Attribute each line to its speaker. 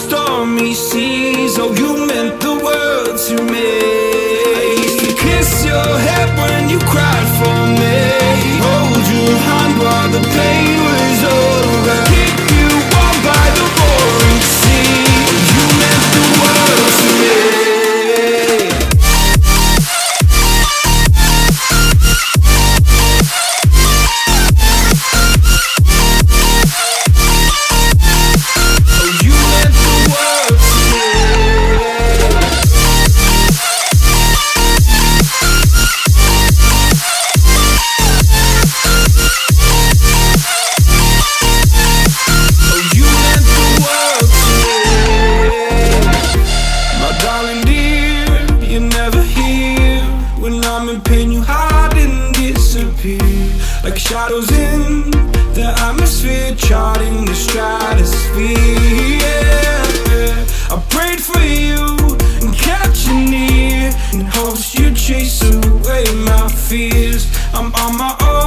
Speaker 1: stormy seas. Oh, you meant the world to me. I used to kiss your head when you cried charting the stratosphere. I prayed for you and kept you near in hopes you'd chase away my fears. I'm on my own,